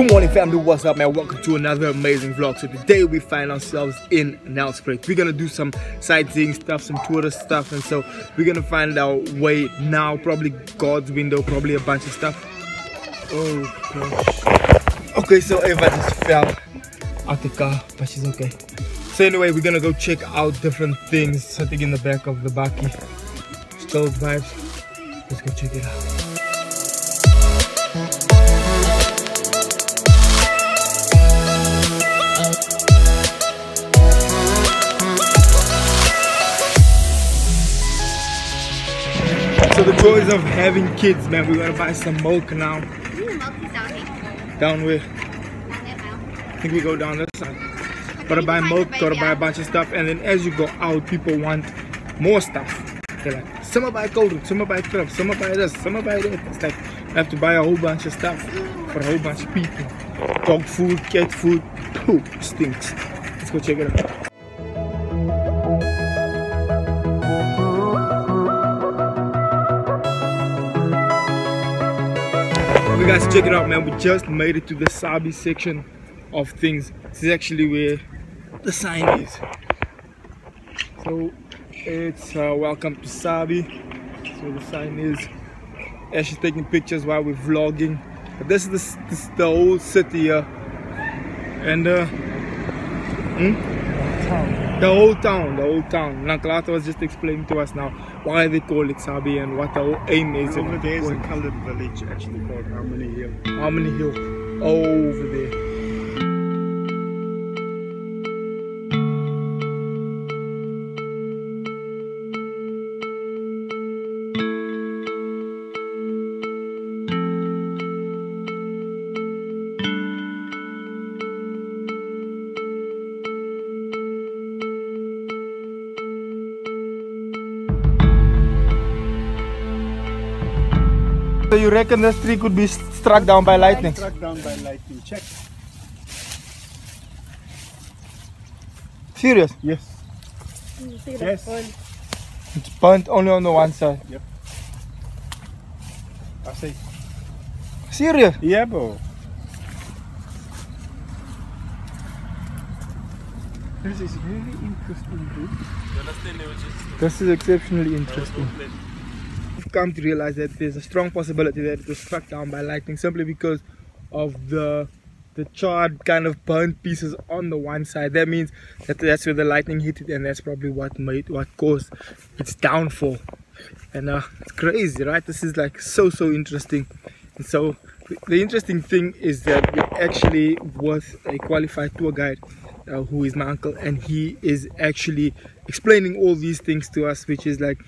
Good morning family, what's up man? Welcome to another amazing vlog. So today we find ourselves in Nelspruit. We're gonna do some sightseeing stuff, some tourist stuff and so we're gonna find our way now. Probably God's window, probably a bunch of stuff. Oh gosh. Okay, so Eva just fell out the car, but she's okay. So anyway, we're gonna go check out different things sitting in the back of the bakkie. Stove vibes. Let's go check it out. So the joys of having kids, man. We're gonna buy some milk now. Down where? I think we go down this side. Gotta buy milk, gotta buy a bunch of stuff, and then as you go out, people want more stuff. They're like, some buy cold some buy crab, some buy this, some buy that. It's like you have to buy a whole bunch of stuff for a whole bunch of people. Dog food, cat food, poop stinks. Let's go check it out. Guys check it out man. We just made it to the Sabie section of things. This is actually where the sign is. So it's uh, welcome to Sabie. So the sign is she's taking pictures while we're vlogging. But this is the, this is the whole city here and uh, hmm? The whole town, the whole town. Nakalata was just explaining to us now why they call it Sabie and what the whole aim is. Over there is a coloured village actually called Harmony Hill. Harmony Hill. Over there. So you reckon this tree could be struck down by lightning? Struck down by lightning. Check. Serious? Yes. Yes. It's burnt only on the one side. Yep. I see. Serious? Yeah, bro. This is very interesting, dude. This is exceptionally interesting. Come to realize that there's a strong possibility that it was struck down by lightning simply because of the the charred kind of burnt pieces on the one side. That means that that's where the lightning hit it, and that's probably what made what caused its downfall. And uh, it's crazy, right? This is like so so interesting. And so the interesting thing is that we're actually was a qualified tour guide uh, who is my uncle and he is actually explaining all these things to us which is like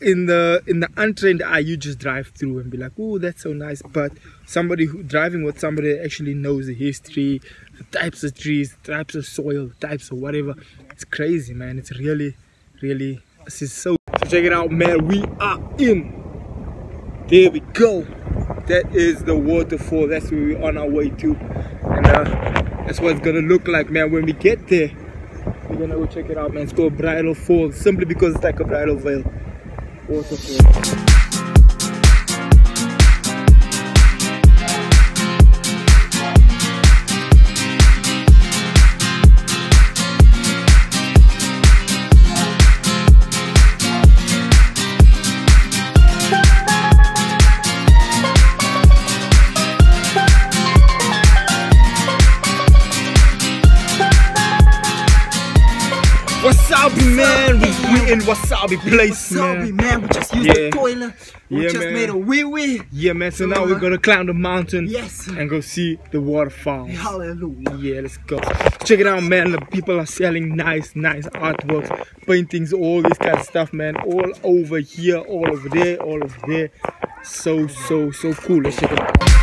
in the in the untrained eye you just drive through and be like oh that's so nice. But somebody who driving with somebody that actually knows the history the types of trees the types of soil the types of whatever it's crazy man. It's really really this is so so check it out man. We are in. There we go. That is the waterfall. That's where we're on our way to. And uh, that's what it's gonna look like man when we get there we're gonna go check it out man. It's called bridal falls simply because it's like a bridal veil. Waterfall Wasabi place Wasabi, man. man. We just used Yeah. the toilet. We Yeah, just man. made a wee wee. Yeah man, so So, now we're gonna climb the mountain Yes. and go see the waterfall. Hallelujah. Yeah, let's go. Check it out, man. The people are selling nice, nice artworks, paintings, all this kind of stuff, man. All over here, all over there, all over there. So, so, so cool. Let's check it out.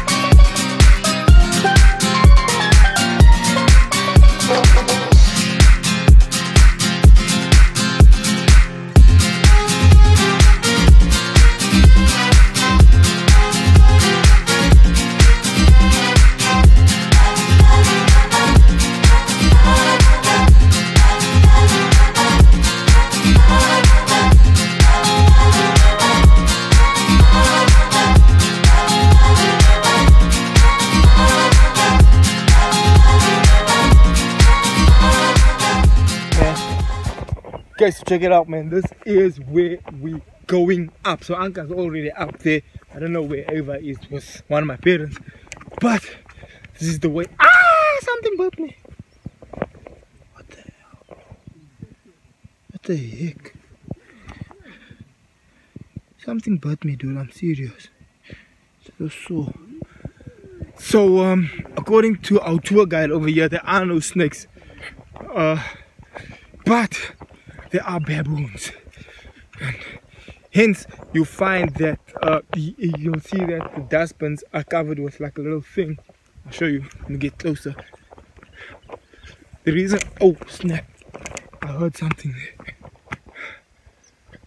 Guys, check it out, man. This is where we going up. So Anka's already up there. I don't know where Ava is Was one of my parents, but this is the way. Ah, something burped me. What the hell? What the heck? Something burped me, dude. I'm serious. So so. So um, according to our tour guide over here, there are no snakes. Uh, but there are baboons. And hence, you find that uh, you'll see that the dustbins are covered with like a little thing. I'll show you. Let me get closer. The reason, oh snap! I heard something there.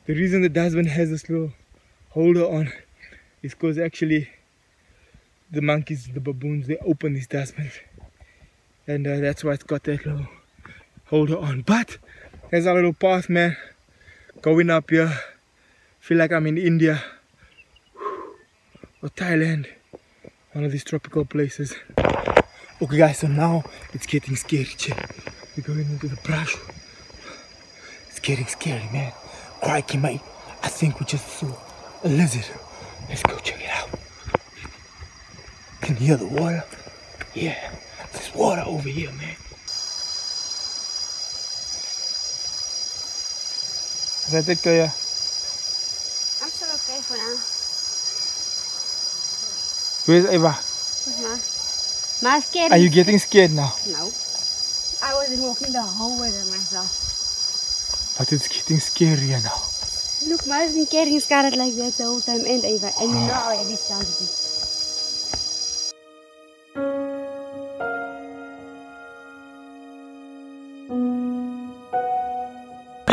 The reason the dustbin has this little holder on is because actually the monkeys, the baboons, they open these dustbins, and uh, that's why it's got that little holder on. But there's a little path, man. Going up here. Feel like I'm in India or Thailand. One of these tropical places. Okay guys, so now it's getting scary. We're going into the brush. It's getting scary, man. Crikey, mate. I think we just saw a lizard. Let's go check it out. Can you hear the water? Yeah. There's water over here, man. Is that it, Kaya? I'm still okay for now. Where's Eva? Ma, ma scared. Are you getting scared now? No. I wasn't walking the whole way by myself. But it's getting scarier now. Look, ma has been carrying Scarlett like that the whole time and Eva. And you know how this sounds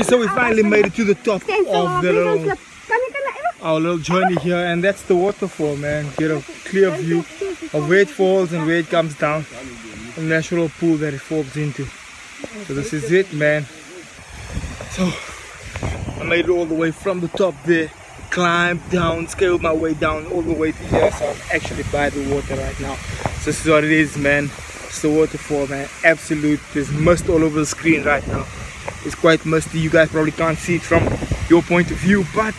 Okay, so we finally made it to the top of the little, slip. Come here, come here, Ava. our little journey here, and that's the waterfall, man. Get a clear view of where it falls and where it comes down. A natural pool that it falls into. So this is it, man. So I made it all the way from the top there, climbed down, scaled my way down all the way to here. So I'm actually by the water right now. So this is what it is, man. It's the waterfall, man. Absolute. There's mist all over the screen right now. It's quite musty. You guys probably can't see it from your point of view, but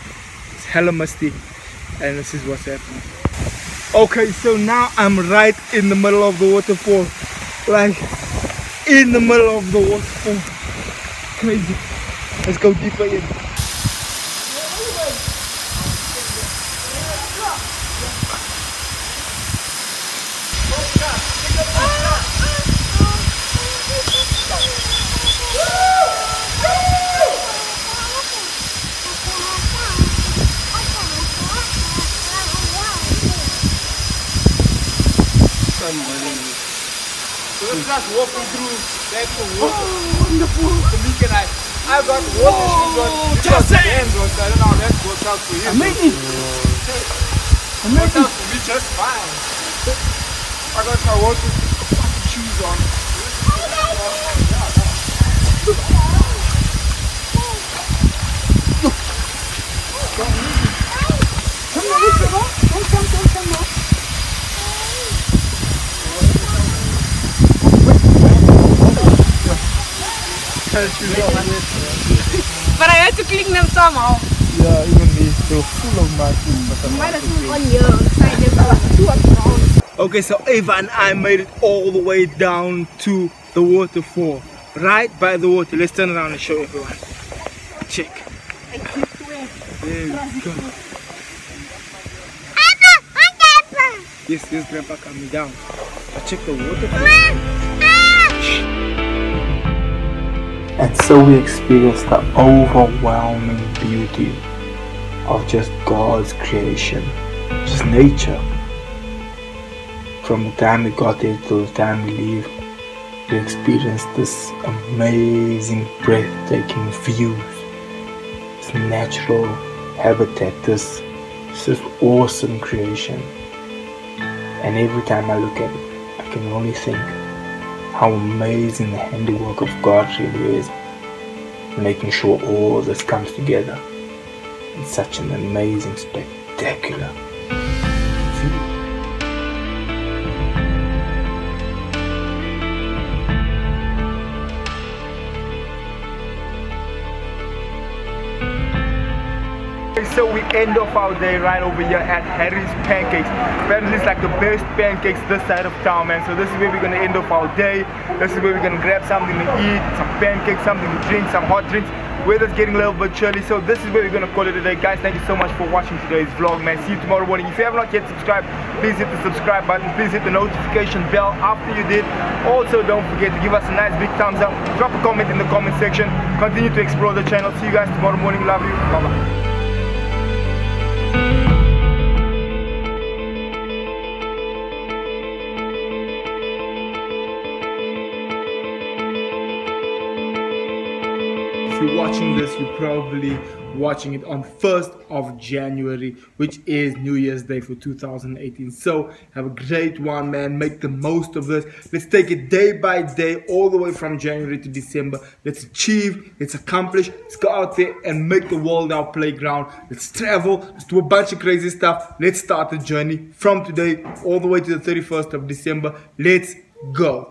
it's hella musty. And this is what's happening. Okay, so now I'm right in the middle of the waterfall. Like in the middle of the waterfall. Crazy. Let's go deeper in. Just walking through that water. Oh, wonderful. So me can I I got water shoes on. Oh, just hands on, so I don't know how that works out for you. Amazing. Works out for me just fine. I got my water shoes on. Oh, But I had to clean them somehow. Yeah, even me, they're full of mud. but I'm Might as well on your side them like two up Okay, so Ava and I made it all the way down to the waterfall. Right by the water. Let's turn around and show everyone. Check. There we go. Yes, there's grandpa coming down. But check the waterfall. And so we experience the overwhelming beauty of just God's creation, just nature. From the time we got there to the time we leave, we experience this amazing, breathtaking views, this natural habitat, this, this awesome creation. And every time I look at it, I can only think how amazing the handiwork of God really is, making sure all this comes together in such an amazing, spectacular So we end off our day right over here at Harry's Pancakes. Apparently it's like the best pancakes this side of town, man. So this is where we're gonna end off our day. This is where we're gonna grab something to eat, some pancakes, something to drink, some hot drinks. Weather's getting a little bit chilly, so this is where we're gonna call it a day. Guys, thank you so much for watching today's vlog, man. See you tomorrow morning. If you have not yet subscribed, please hit the subscribe button. Please hit the notification bell after you did. Also, don't forget to give us a nice big thumbs up. Drop a comment in the comment section. Continue to explore the channel. See you guys tomorrow morning. Love you. Bye bye. If you're watching this, you're probably watching it on 1st of January, which is New Year's Day for 2018. So have a great one, man. Make the most of this. Let's take it day by day, all the way from January to December. Let's achieve, let's accomplish, let's go out there and make the world our playground. Let's travel, let's do a bunch of crazy stuff. Let's start the journey from today all the way to the 31st of December. Let's go.